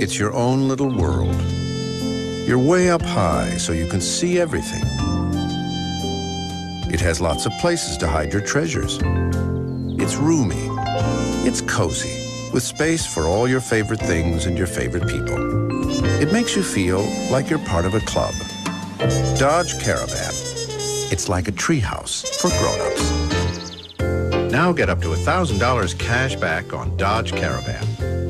It's your own little world. You're way up high so you can see everything. It has lots of places to hide your treasures. It's roomy. It's cozy, with space for all your favorite things and your favorite people. It makes you feel like you're part of a club. Dodge Caravan. It's like a treehouse for grown-ups. Now get up to $1,000 cash back on Dodge Caravan.